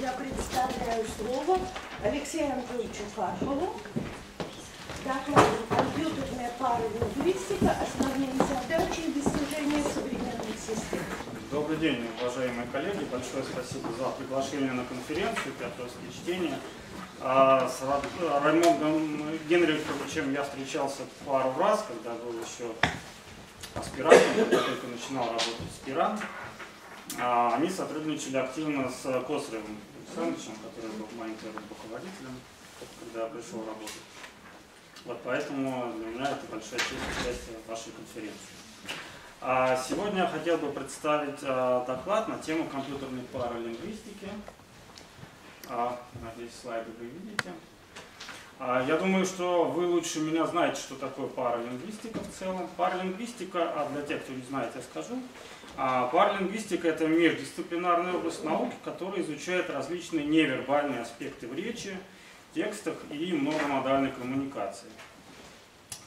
я представляю слово Алексею Анатольевичу Карпову. Доклад «Компьютерная паралингвистика. Основные задачи и достижения современных систем». Добрый день, уважаемые коллеги. Большое спасибо за приглашение на конференцию «Пиаторские чтения». А с Ра- Раймондом Генриховичем я встречался пару раз, когда был еще аспирантом, когда только начинал работать аспирант. А, Они сотрудничали активно с Косаревым Александровичем, который был первым руководителем, когда пришел работать. Вот поэтому для меня это большая честь участия в вашей конференции. А Сегодня я хотел бы представить а, доклад на тему компьютерной паралингвистики. А, Надеюсь, слайды вы видите. А, Я думаю, что вы лучше меня знаете, что такое паралингвистика в целом. Паралингвистика, а для тех, кто не знает, я скажу. А, Паралингвистика – это междисциплинарная область науки, которая изучает различные невербальные аспекты в речи, текстах и многомодальной коммуникации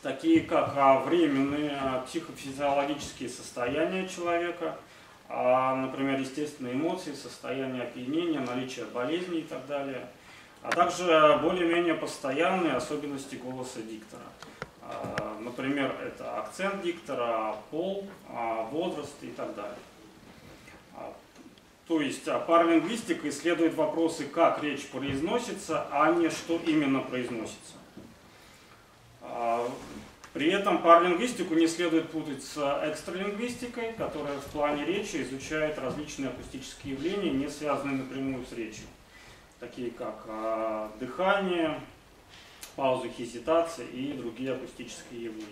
такие как а, временные а, психофизиологические состояния человека, а, например, естественные эмоции, состояние опьянения, наличие болезней и так далее, а также более-менее постоянные особенности голоса диктора. Например, это акцент диктора, пол, а, возраст и так далее. А, То есть а, паралингвистика исследует вопросы, как речь произносится, а не что именно произносится. При этом паралингвистику не следует путать с экстралингвистикой, которая в плане речи изучает различные акустические явления, не связанные напрямую с речью, такие как дыхание, паузы хезитации и другие акустические явления.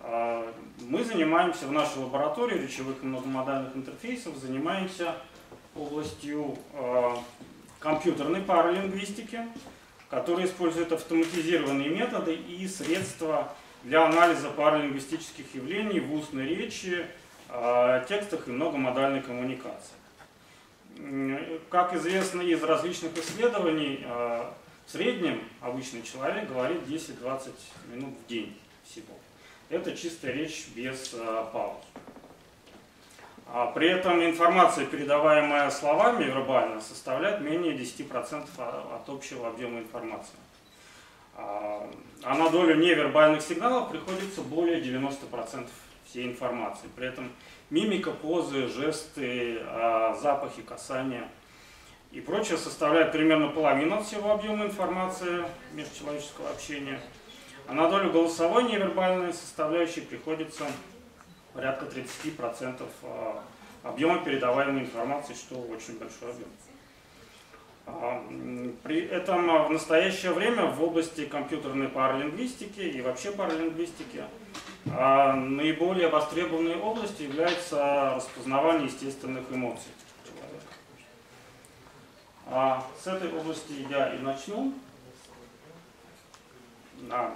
А, Мы занимаемся в нашей лаборатории речевых и многомодальных интерфейсов, занимаемся областью а, компьютерной паралингвистики, которые используют автоматизированные методы и средства для анализа паралингвистических явлений в устной речи, э, текстах и многомодальной коммуникации. Как известно из различных исследований, в среднем обычный человек говорит 10-20 минут в день всего. Это чистая речь без э, пауз. А При этом информация, передаваемая словами вербально, составляет менее 10% о- от общего объема информации. А а на долю невербальных сигналов приходится более 90% всей информации. При этом мимика, позы, жесты, а, запахи, касания и прочее составляет примерно половину всего объема информации межчеловеческого общения. А на долю голосовой невербальной составляющей приходится порядка 30% а, объема передаваемой информации, что очень большой объем. А, При этом а, в настоящее время в области компьютерной паралингвистики и вообще паралингвистики наиболее востребованной областью является распознавание естественных эмоций. А С этой области я и начну. Да.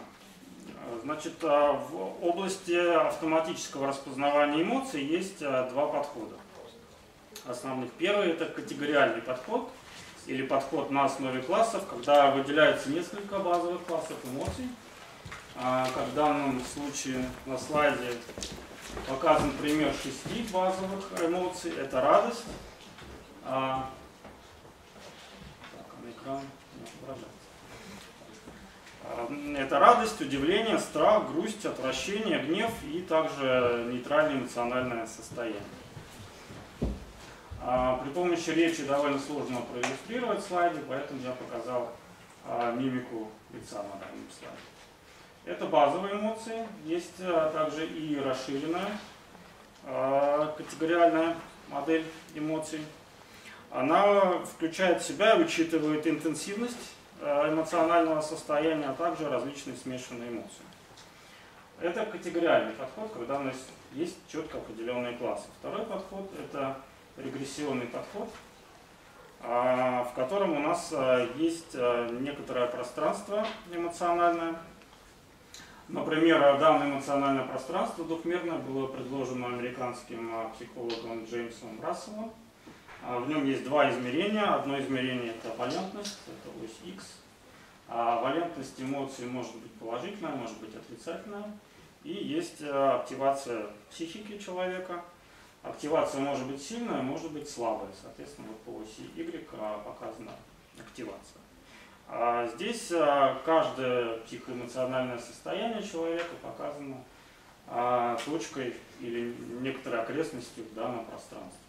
Значит, а, в области автоматического распознавания эмоций есть а, два подхода основных. Первый – это категориальный подход или подход на основе классов, когда выделяется несколько базовых классов эмоций. А, Как в данном случае на слайде показан пример шести базовых эмоций. Это радость. На экран не отображается. А, Это радость, удивление, страх, грусть, отвращение, гнев и также нейтральное эмоциональное состояние. А, При помощи речи довольно сложно проиллюстрировать слайды, поэтому я показал а, мимику лица на данном слайде. Это базовые эмоции, есть а, также и расширенная категориальная модель эмоций. Она включает в себя и учитывает интенсивность э, эмоционального состояния, а также различные смешанные эмоции. Это категориальный подход, когда у нас есть четко определенные классы. Второй подход – это регрессионный подход, а, в котором у нас а, есть а, некоторое пространство эмоциональное. Например, данное эмоциональное пространство двухмерное было предложено американским психологом Джеймсом Расселом. А, В нем есть два измерения. Одно измерение – это валентность, это ось X. А валентность эмоций может быть положительная, может быть отрицательная. И есть э, активация психики человека, активация может быть сильная, может быть слабая. Соответственно, вот по оси Y показана активация. А здесь каждое психоэмоциональное состояние человека показано точкой или некоторой окрестностью в данном пространстве.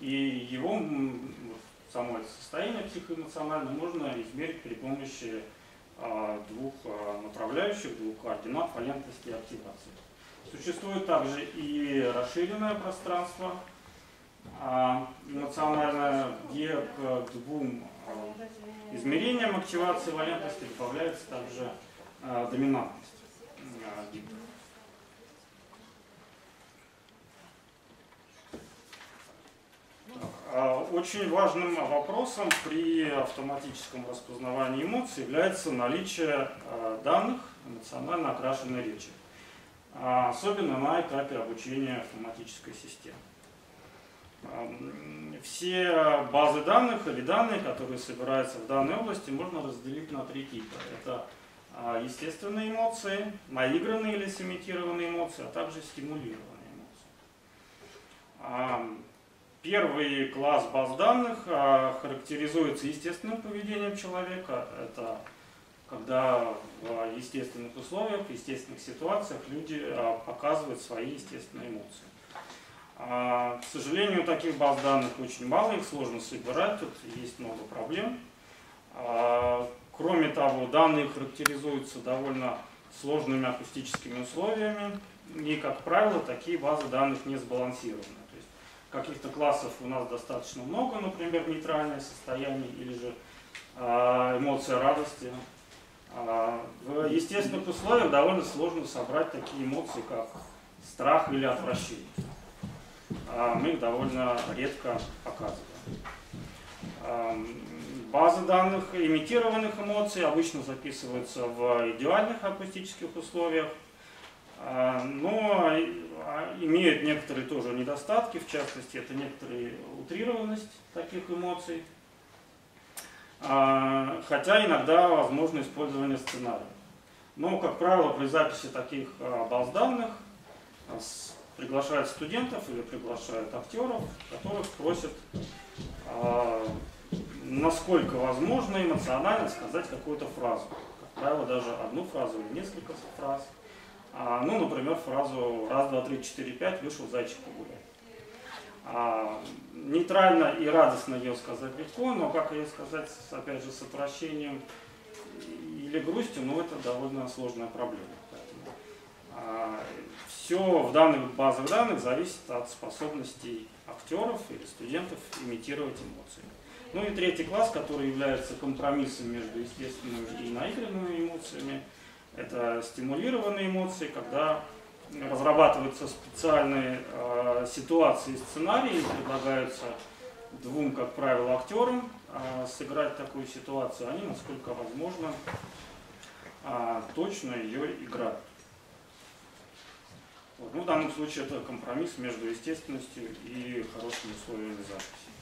И его само это состояние психоэмоциональное можно измерить при помощи а, двух а, направляющих, двух координат валентности и активации. Существует также и расширенное пространство а, эмоциональное, где к двум измерениям активации валентности добавляется также доминантность. А, очень важным вопросом при автоматическом распознавании эмоций является наличие а, данных эмоционально окрашенной речи, а, особенно на этапе обучения автоматической системы. Все базы данных или данные, которые собираются в данной области, можно разделить на три типа. Это естественные эмоции, наигранные или сымитированные эмоции, а также стимулированные эмоции. Первый класс баз данных а, характеризуется естественным поведением человека. Это когда в естественных условиях, в естественных ситуациях люди а, показывают свои естественные эмоции. А, к сожалению, таких баз данных очень мало, их сложно собирать, тут есть много проблем. Кроме того, данные характеризуются довольно сложными акустическими условиями, и, как правило, такие базы данных не сбалансированы каких-то классов у нас достаточно много, например, нейтральное состояние или же а, эмоция радости. А, в естественных условиях довольно сложно собрать такие эмоции, как страх или отвращение. А, мы их довольно редко показываем. Базы данных имитированных эмоций обычно записываются в идеальных акустических условиях, но а, имеют некоторые тоже недостатки, в частности, это некоторая утрированность таких эмоций, а, хотя иногда возможно использование сценария. Но, как правило, при записи таких баз данных приглашают студентов или приглашают актеров, которых просят, насколько возможно эмоционально сказать какую-то фразу. Как правило, даже одну фразу или несколько фраз – а, ну, например, фразу «раз, два, три, четыре, пять, вышел зайчик погулять». А, нейтрально и радостно ее сказать легко, но как ее сказать, опять же, с отвращением или грустью, ну, это довольно сложная проблема. А, все в данных базах данных зависит от способностей актеров или студентов имитировать эмоции. Ну и третий класс, который является компромиссом между естественными и наигранными эмоциями – это стимулированные эмоции, когда разрабатываются специальные э, ситуации и сценарии, предлагаются двум, как правило, актерам э, сыграть такую ситуацию, они, насколько возможно, э, точно ее играют. Вот. Ну, в данном случае это компромисс между естественностью и хорошими условиями записи.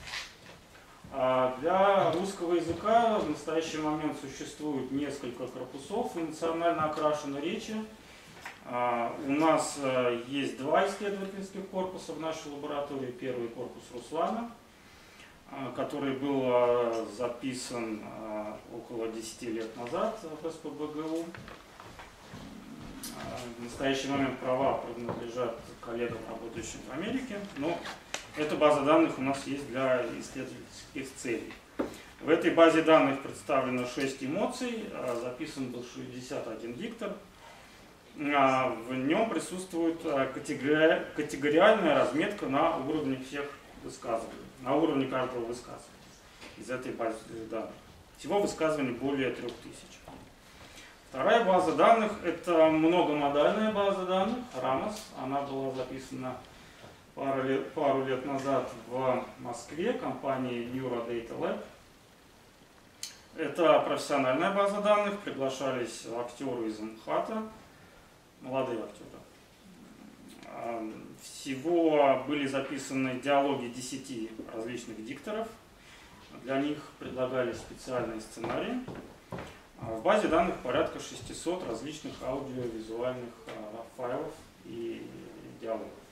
А для русского языка в настоящий момент существует несколько корпусов эмоционально окрашенной речи. А, у нас э, есть два исследовательских корпуса в нашей лаборатории. Первый корпус Руслана, а, который был э, записан э, около 10 лет назад в СПБГУ. В настоящий момент права принадлежат коллегам, работающим в Америке, но эта база данных у нас есть для исследовательских целей. В этой базе данных представлено 6 эмоций, а записан был 61 диктор. А в нем присутствует а, категориальная разметка на уровне всех высказываний, на уровне каждого высказывания из этой базы данных. Всего высказываний более 3000. Вторая база данных – это многомодальная база данных, RAMOS. Она была записана пару лет, пару лет назад в Москве компании Neuro Data Lab. Это профессиональная база данных, приглашались актеры из МХАТа, молодые актеры. Всего были записаны диалоги 10 различных дикторов. Для них предлагались специальные сценарии. В базе данных порядка 600 различных аудиовизуальных а, файлов и диалогов.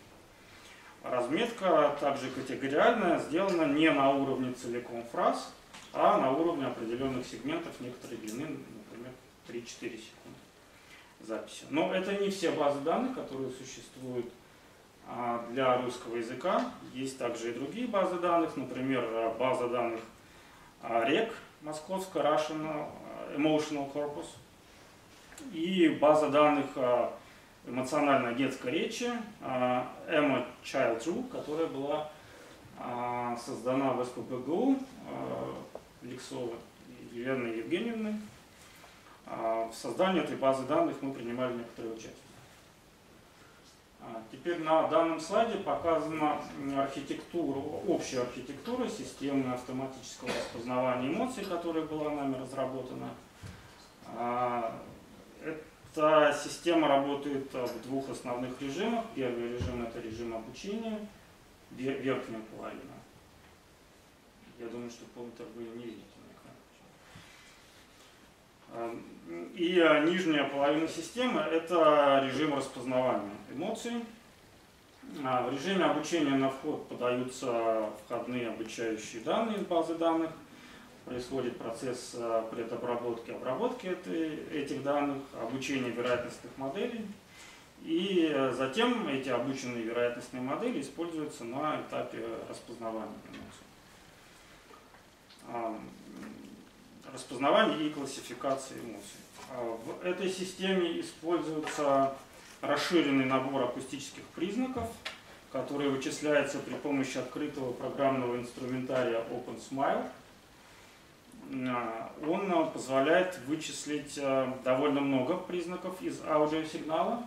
Разметка также категориальная, сделана не на уровне целиком фраз, а на уровне определенных сегментов некоторой длины, например, 3-4 секунды записи. Но это не все базы данных, которые существуют а, для русского языка. Есть также и другие базы данных, например, база данных REC, Московская Russian Emotional Corpus, и база данных эмоциональной детской речи Emma Child True, которая была создана в СПБГУ Лексова Еленой Евгеньевной. В создании этой базы данных мы принимали некоторое участие. Теперь на данном слайде показана архитектура, общая архитектура системы автоматического распознавания эмоций, которая была нами разработана. Эта система работает в двух основных режимах. Первый режим это режим обучения, верхняя половина. Я думаю, что полный вы не видите экране. И а, нижняя половина системы это режим распознавания эмоций. А, в режиме обучения на вход подаются входные обучающие данные из базы данных происходит процесс э, предобработки, обработки этих данных, обучения вероятностных моделей. И э, затем эти обученные вероятностные модели используются на этапе распознавания эмоций. Распознавания и классификации эмоций. А в этой системе используется расширенный набор акустических признаков, который вычисляется при помощи открытого программного инструментария OpenSmile – он позволяет вычислить а, довольно много признаков из аудиосигнала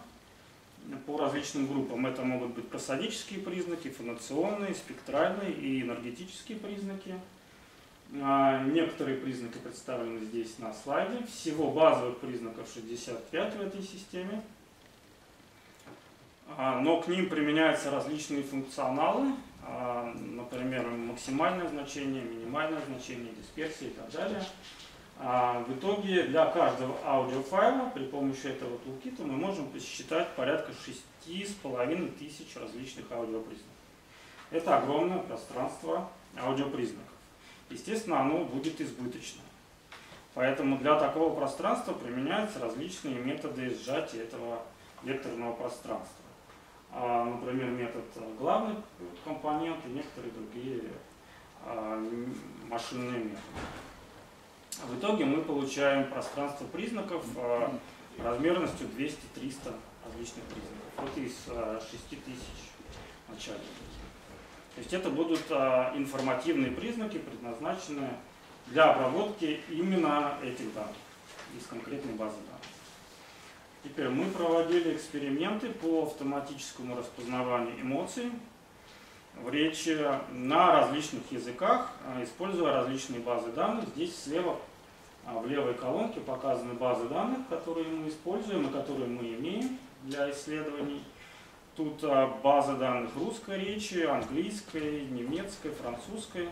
по различным группам. Это могут быть просадические признаки, фонационные, спектральные и энергетические признаки. А, некоторые признаки представлены здесь на слайде. Всего базовых признаков 65 в этой системе. Но к ним применяются различные функционалы, например, максимальное значение, минимальное значение, дисперсия и так далее. А, в итоге для каждого аудиофайла при помощи этого тулкита мы можем посчитать порядка 6,5 тысяч различных аудиопризнаков. Это огромное пространство аудиопризнаков. Естественно, оно будет избыточно. Поэтому для такого пространства применяются различные методы сжатия этого векторного пространства. А, например, метод главный компонент и некоторые другие а, машинные методы. В итоге мы получаем пространство признаков а, размерностью 200-300 различных признаков. Вот из 6000 начальных. То есть это будут информативные признаки, предназначенные для обработки именно этих данных из конкретной базы данных. Теперь мы проводили эксперименты по автоматическому распознаванию эмоций в речи на различных языках, а, используя различные базы данных. Здесь слева а, в левой колонке показаны базы данных, которые мы используем и которые мы имеем для исследований. Тут а, база данных русской речи, английской, немецкой, французской,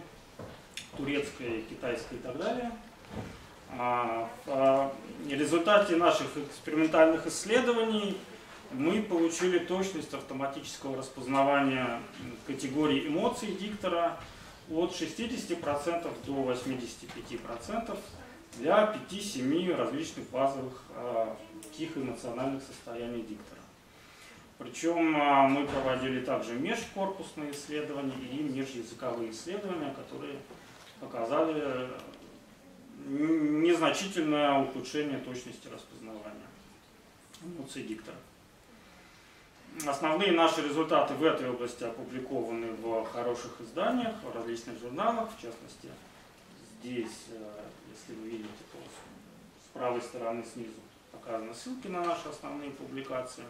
турецкой, китайской и так далее. А, в результате наших экспериментальных исследований мы получили точность автоматического распознавания категории эмоций диктора от 60% до 85% для 5-7 различных базовых а, психоэмоциональных состояний диктора. Причем а, мы проводили также межкорпусные исследования и межязыковые исследования, которые показали незначительное ухудшение точности распознавания эмоций диктора. Основные наши результаты в этой области опубликованы в хороших изданиях, в различных журналах, в частности, здесь, э, если вы видите, то с правой стороны снизу показаны ссылки на наши основные публикации.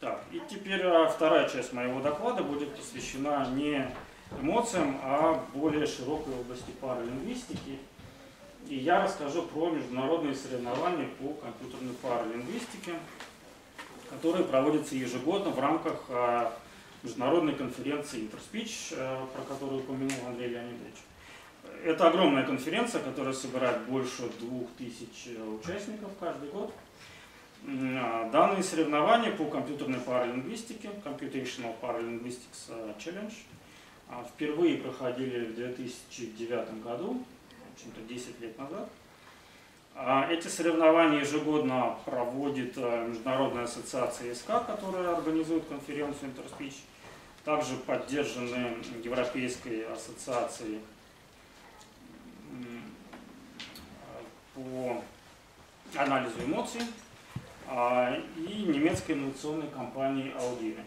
Так, и теперь э, вторая часть моего доклада будет посвящена не эмоциям, а более широкой области паралингвистики. И я расскажу про международные соревнования по компьютерной паралингвистике, которые проводятся ежегодно в рамках а, международной конференции Интерспич, а, про которую упомянул Андрей Леонидович. Это огромная конференция, которая собирает больше двух тысяч участников каждый год. А, Данные соревнования по компьютерной паралингвистике, Computational Paralinguistics э, Challenge, впервые проходили в 2009 году, в общем-то 10 лет назад. А Эти соревнования ежегодно проводит э, Международная ассоциация СК, которая организует конференцию Интерспич. Также поддержаны Европейской ассоциацией м, по анализу эмоций а, и немецкой инновационной компанией Audire.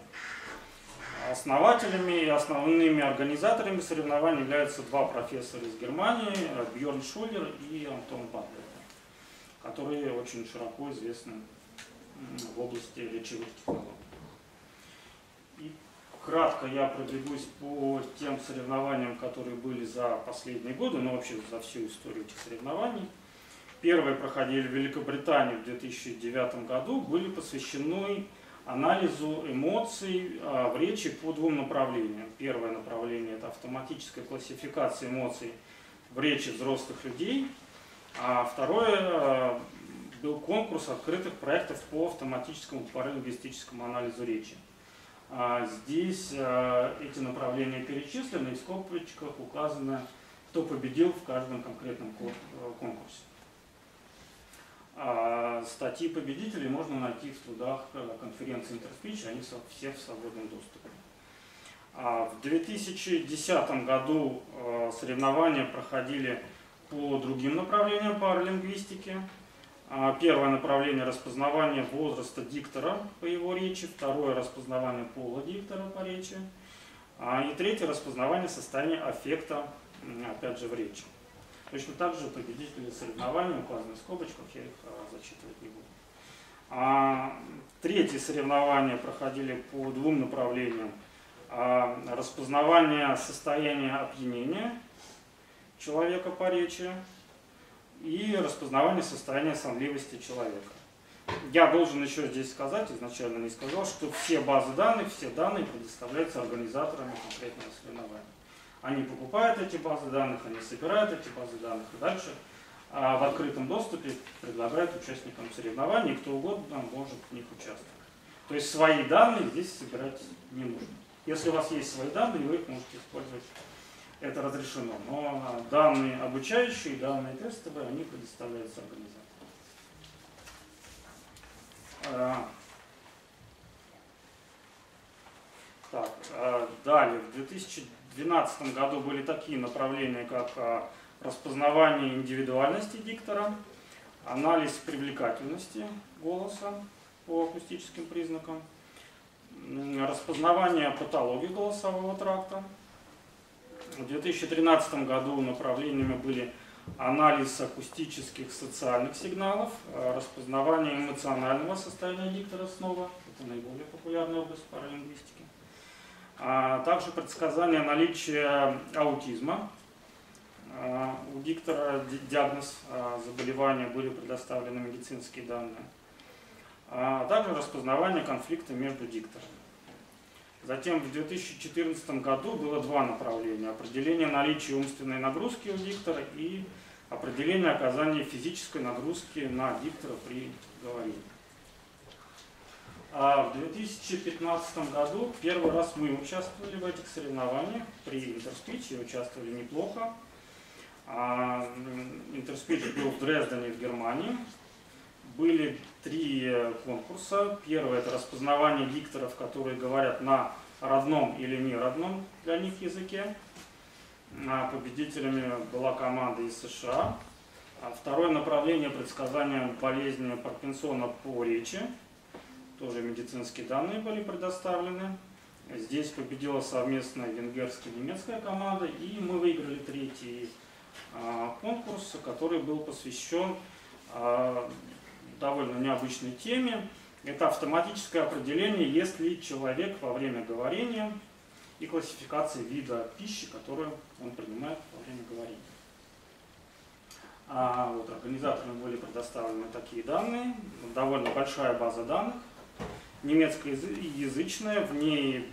Основателями и основными организаторами соревнований являются два профессора из Германии, Бьорн Шулер и Антон Батлер, которые очень широко известны в области речевых технологий. И кратко я пробегусь по тем соревнованиям, которые были за последние годы, но вообще за всю историю этих соревнований. Первые проходили в Великобритании в 2009 году, были посвящены анализу эмоций а, в речи по двум направлениям. Первое направление – это автоматическая классификация эмоций в речи взрослых людей, а второе а, был конкурс открытых проектов по автоматическому паралингвистическому анализу речи. А, Здесь эти направления перечислены и в скобочках указано, кто победил в каждом конкретном кон- э, конкурсе. А Статьи победителей можно найти в трудах э, конференции Интерспич, они все в свободном доступе. А В 2010 году э, соревнования проходили по другим направлениям паралингвистики. А, Первое направление распознавание возраста диктора по его речи, второе распознавание пола диктора по речи, и третье распознавание состояния аффекта, опять же, в речи. Точно так же победители соревнований указаны в скобочках, я их а, зачитывать не буду. А, Третьи соревнования проходили по двум направлениям. А, Распознавание состояния опьянения человека по речи и распознавание состояния сонливости человека. Я должен еще здесь сказать, изначально не сказал, что все базы данных, все данные предоставляются организаторами конкретного соревнования. Они покупают эти базы данных, они собирают эти базы данных и дальше а, в открытом доступе предлагают участникам соревнований, кто угодно может в них участвовать. То есть свои данные здесь собирать не нужно. Если у вас есть свои данные, вы их можете использовать. Это разрешено. Но данные обучающие, данные тестовые, они предоставляются организаторам. А, Так, а, 2012 году были такие направления, как а, распознавание индивидуальности диктора, анализ привлекательности голоса по акустическим признакам, распознавание патологии голосового тракта. В 2013 году направлениями были анализ акустических социальных сигналов, а, распознавание эмоционального состояния диктора снова, это наиболее популярная область паралингвистики, а также предсказание наличия аутизма. А, У диктора ди- диагноз а, заболевания были предоставлены медицинские данные. Также распознавание конфликта между дикторами. Затем в 2014 году было два направления. Определение наличия умственной нагрузки у диктора и определение оказания физической нагрузки на диктора при говорении. А в 2015 году первый раз мы участвовали в этих соревнованиях при Интерспич и участвовали неплохо. А, Интерспич был в Дрездене в Германии. Были три э, конкурса. Первый это распознавание дикторов, которые говорят на родном или не родном для них языке. А Победителями была команда из США. А Второе направление предсказания болезни Паркинсона по речи. Тоже медицинские данные были предоставлены. Здесь победила совместная венгерская и немецкая команда, и мы выиграли третий а, конкурс, который был посвящен а, довольно необычной теме. Это автоматическое определение, есть ли человек во время говорения и классификация вида пищи, которую он принимает во время говорения. А вот организаторам были предоставлены такие данные, довольно большая база данных, немецкоязычная, в ней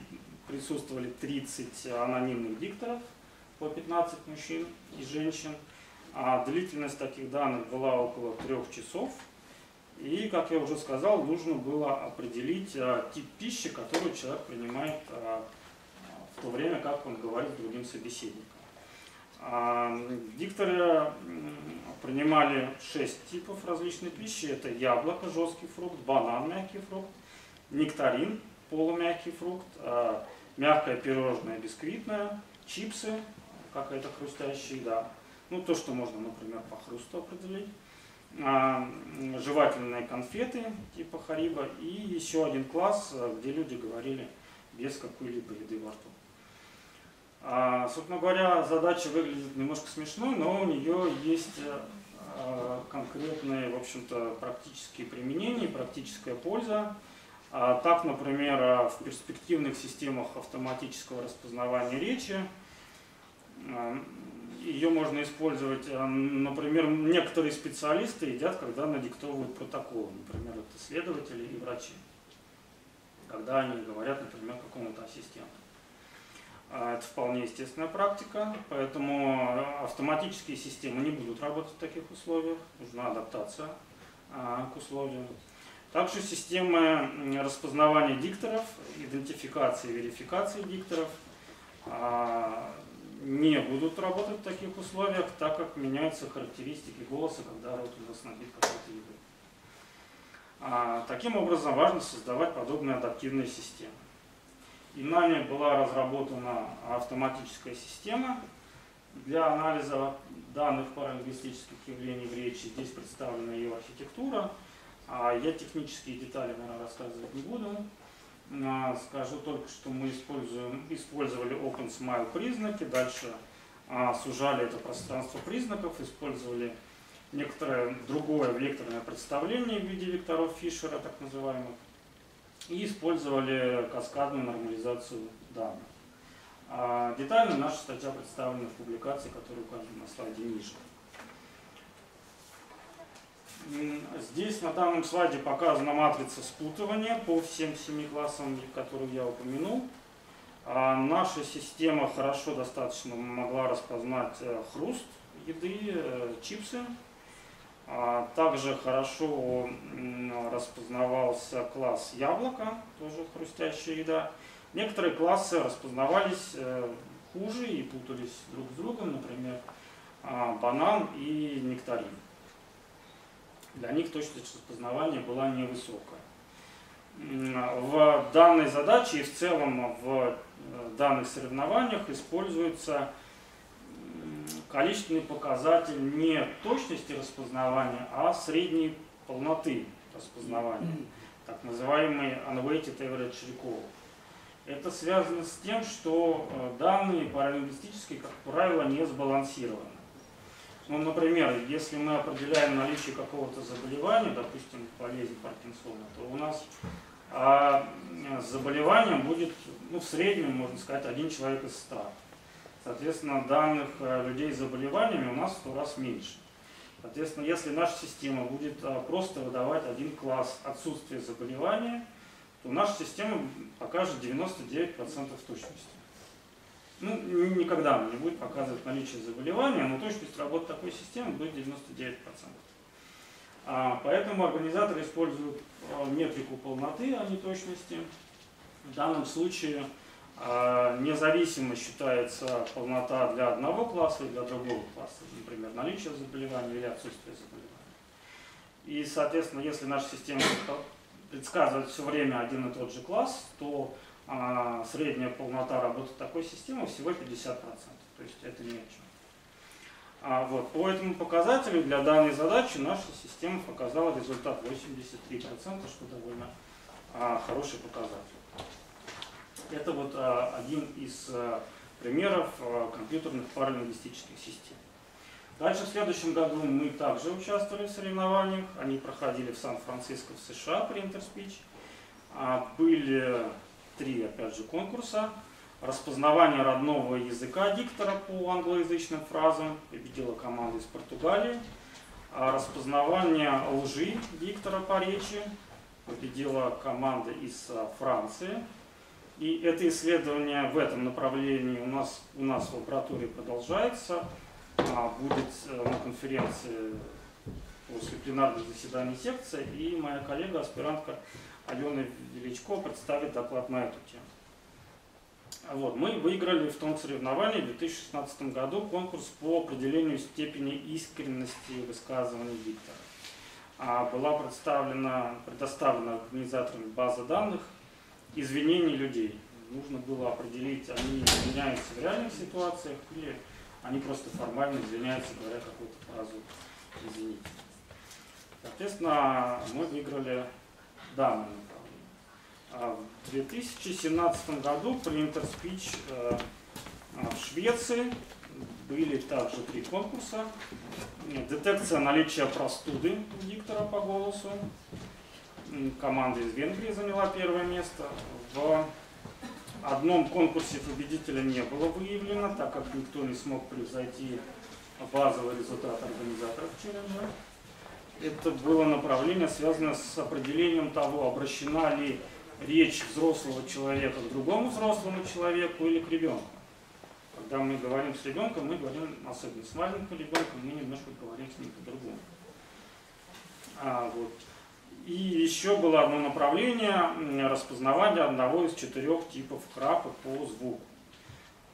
присутствовали 30 анонимных дикторов, по 15 мужчин и женщин, а длительность таких данных была около трех часов, И, как я уже сказал, нужно было определить а, тип пищи, которую человек принимает а, в то время, как он говорит с другим собеседником. А, дикторы принимали шесть типов различной пищи. Это яблоко, жесткий фрукт, банан, мягкий фрукт, нектарин, полумягкий фрукт, а, мягкое пирожное, бисквитное, чипсы, какая-то хрустящая еда. Ну, то, что можно, например, по хрусту определить. А, жевательные конфеты типа Хариба и еще один класс, где люди говорили без какой-либо еды во рту. А, собственно говоря, задача выглядит немножко смешной, но у нее есть а, конкретные, в общем-то, практические применения, практическая польза. А, так, например, в перспективных системах автоматического распознавания речи ее можно использовать, например, некоторые специалисты едят, когда надиктовывают протоколы, например, это следователи и врачи, когда они говорят, например, какому-то ассистенту. А, это вполне естественная практика, поэтому автоматические системы не будут работать в таких условиях, нужна адаптация к условиям. Также системы распознавания дикторов, идентификации и верификации дикторов а, не будут работать в таких условиях, так как меняются характеристики голоса, когда рот у нас набит какой-то едой. Таким образом, важно создавать подобные адаптивные системы. И нами была разработана автоматическая система для анализа данных паралингвистических явлений в речи. Здесь представлена ее архитектура. А я технические детали, наверное, рассказывать не буду. А, скажу только, что мы используем, использовали OpenSmile признаки, дальше а, сужали это пространство признаков, использовали некоторое другое векторное представление в виде векторов Фишера, так называемых и использовали каскадную нормализацию данных. Детально наша статья представлена в публикации, которая указана на слайде ниже. Здесь на данном слайде показана матрица спутывания по всем семи классам, которые я упомянул. А наша система хорошо достаточно могла распознать э, хруст еды, э, чипсы, а также хорошо распознавался класс яблоко, тоже хрустящая еда. Некоторые классы распознавались э, хуже и путались друг с другом, например, а, банан и нектарин. Для них точность распознавания была невысокая. В данной задаче и в целом в э, данных соревнованиях используется количественный показатель не точности распознавания, а средней полноты распознавания, так называемый unweighted average recall. Это связано с тем, что э, данные паралингвистические, как правило, не сбалансированы. Ну, например, если мы определяем наличие какого-то заболевания, допустим, болезнь Паркинсона, то у нас а, с заболеванием будет, ну, в среднем, можно сказать, один человек из ста. Соответственно, данных э, людей с заболеваниями у нас в сто раз меньше. Соответственно, если наша система будет э, просто выдавать один класс отсутствия заболевания, то наша система покажет 99% точности. Ну, никогда она не будет показывать наличие заболевания, но точность работы такой системы будет 99%. А, поэтому организаторы используют э, метрику полноты, а не точности. В данном случае а, независимо считается полнота для одного класса и для другого класса, например, наличие заболевания или отсутствие заболевания. И, соответственно, если наша система предсказывает все время один и тот же класс, то а, средняя полнота работы такой системы всего 50%. То есть это ни о чем. А вот, по этому показателю для данной задачи наша система показала результат 83%, что довольно а, хороший показатель. Это вот а, один из а, примеров а, компьютерных паралингвистических систем. Дальше в следующем году мы также участвовали в соревнованиях. Они проходили в Сан-Франциско в США при Интерспич. Были три, опять же, конкурса. Распознавание родного языка диктора по англоязычным фразам. Победила команда из Португалии. Распознавание лжи диктора по речи. Победила команда из Франции. И это исследование в этом направлении у нас, у нас в лаборатории продолжается. А, будет э, на конференции после пленарных заседаний секции, и моя коллега, аспирантка Алена Величко, представит доклад на эту тему. Вот, мы выиграли в том соревновании в 2016 году конкурс по определению степени искренности высказываний диктора. А была представлена, предоставлена организаторами база данных извинений людей. Нужно было определить, они извиняются в реальных ситуациях или они просто формально извиняются, говоря какую-то фразу «извините». Соответственно, мы выиграли данное а в 2017 году при Интерспич э, в Швеции были также три конкурса. Детекция наличия простуды диктора по голосу. Команда из Венгрии заняла первое место. В одном конкурсе победителя не было выявлено, так как никто не смог превзойти базовый результат организаторов челленджа. Это было направление, связанное с определением того, обращена ли речь взрослого человека к другому взрослому человеку или к ребенку. Когда мы говорим с ребенком, мы говорим, особенно с маленьким ребенком, мы немножко говорим с ним по-другому. А, вот. И еще было одно направление распознавания одного из четырех типов храпа по звуку.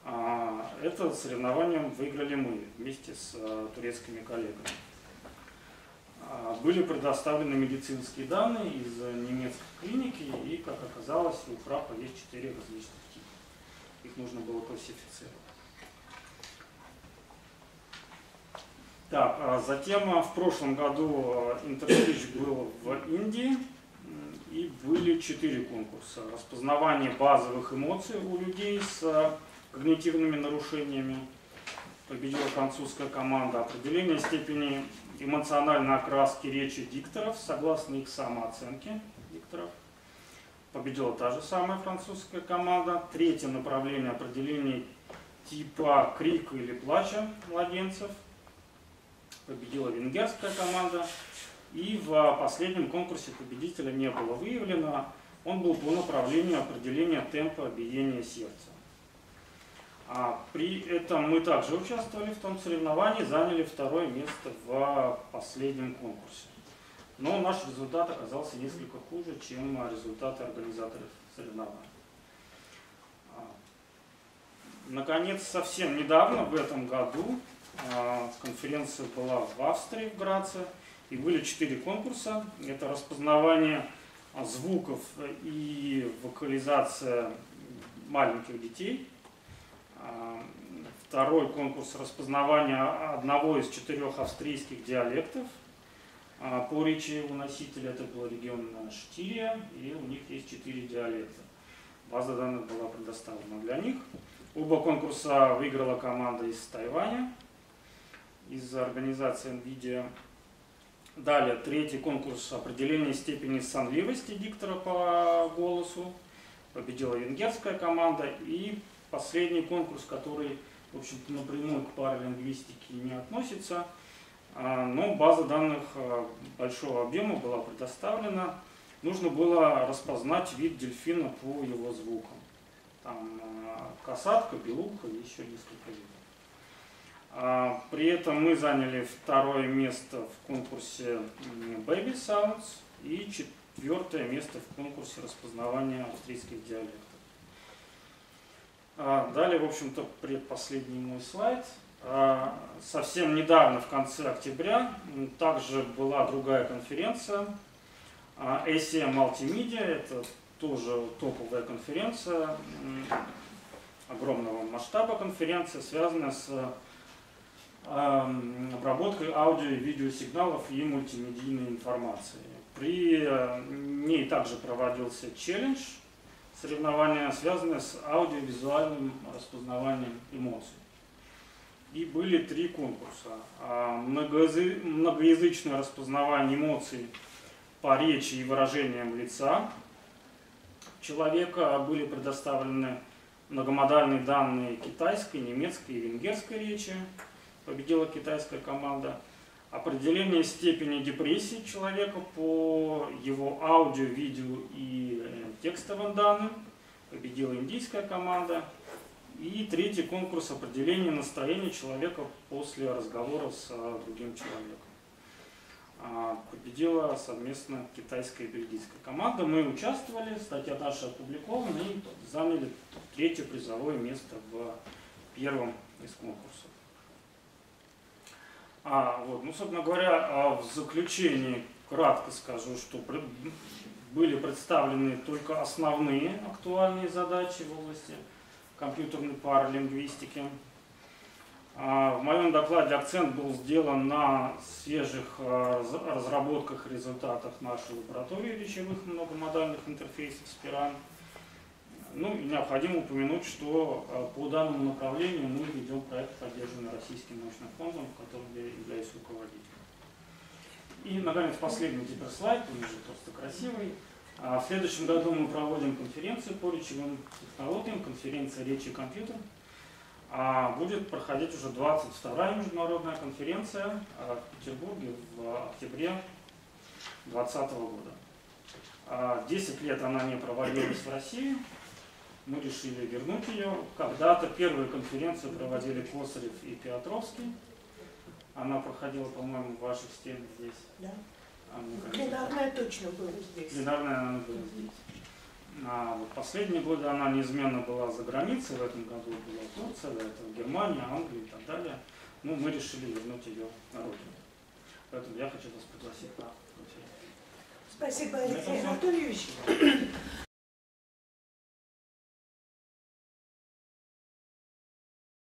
А, это соревнование выиграли мы вместе с а, турецкими коллегами. А, были предоставлены медицинские данные из немецкой клиники, и, как оказалось, у храпа есть четыре различных типа. Их нужно было классифицировать. Так, а затем а, в прошлом году Интерспич был в Индии, и были четыре конкурса. Распознавание базовых эмоций у людей с когнитивными нарушениями. Победила французская команда. Определение степени эмоциональной окраски речи дикторов, согласно их самооценке дикторов. Победила та же самая французская команда. Третье направление определения типа крика или плача младенцев. Победила венгерская команда. И в последнем конкурсе победителя не было выявлено. Он был по направлению определения темпа биения сердца. А при этом мы также участвовали в том соревновании, заняли второе место в последнем конкурсе. Но наш результат оказался несколько хуже, чем результаты организаторов соревнований. А, наконец, совсем недавно, в этом году, а, конференция была в Австрии, в Граце, и были четыре конкурса. Это распознавание звуков и вокализация маленьких детей – второй конкурс распознавания одного из четырех австрийских диалектов. А, по речи у носителя это был регион Штирия, и у них есть четыре диалекта. База данных была предоставлена для них. Оба конкурса выиграла команда из Тайваня, из организации NVIDIA. Далее, третий конкурс определения степени сонливости диктора по голосу. Победила венгерская команда. И последний конкурс, который, в общем-то, напрямую к паралингвистике не относится, а, но база данных а, большого объема была предоставлена. Нужно было распознать вид дельфина по его звукам. Там а, касатка, белуха и еще несколько видов. При этом мы заняли второе место в конкурсе Baby Sounds и четвертое место в конкурсе распознавания австрийских диалектов. А, далее, в общем-то, предпоследний мой слайд. А, совсем недавно, в конце октября, также была другая конференция. ACM Multimedia, это тоже топовая конференция, огромного масштаба конференция, связанная с обработкой аудио и видеосигналов и мультимедийной информации. При ней также проводился челлендж соревнования, связанные с аудиовизуальным распознаванием эмоций. И были три конкурса. А, многоязычное распознавание эмоций по речи и выражениям лица человека были предоставлены многомодальные данные китайской, немецкой и венгерской речи. Победила китайская команда определение степени депрессии человека по его аудио, видео и э, текстовым данным. Победила индийская команда. И третий конкурс определения настроения человека после разговора с э, другим человеком. а, победила совместно китайская и бельгийская команда. Мы участвовали, статья наша опубликована и заняли третье призовое место в первом из конкурсов. А, вот, ну, собственно говоря, а в заключении кратко скажу, что были представлены только основные актуальные задачи в области компьютерной паралингвистики. А В моем докладе акцент был сделан на свежих а, раз- разработках результатах нашей лаборатории речевых многомодальных интерфейсов Спиран. Ну необходимо упомянуть, что а, по данному направлению мы ведем проект, поддержанный Российским научным фондом, в котором я являюсь руководителем. И, наконец, последний теперь слайд, он уже просто красивый. А В следующем году мы проводим конференцию по речевым технологиям, конференция «Речь и компьютер». А будет проходить уже 22-я международная конференция а, в Петербурге в октябре 2020 года. А, 10 лет она не проводилась в России. Мы решили вернуть ее. Когда-то первую конференцию проводили Косарев и Петровский. Она проходила, по-моему, в ваших стенах здесь. Да. А, Пленарная точно была здесь. Пленарная она была здесь. А вот последние годы она неизменно была за границей. В этом году была Турция, до этого Германия, Англия и так далее. Ну, мы решили вернуть ее на родину. Поэтому я хочу вас пригласить на конференцию. Спасибо, Алексей. Анатольевич.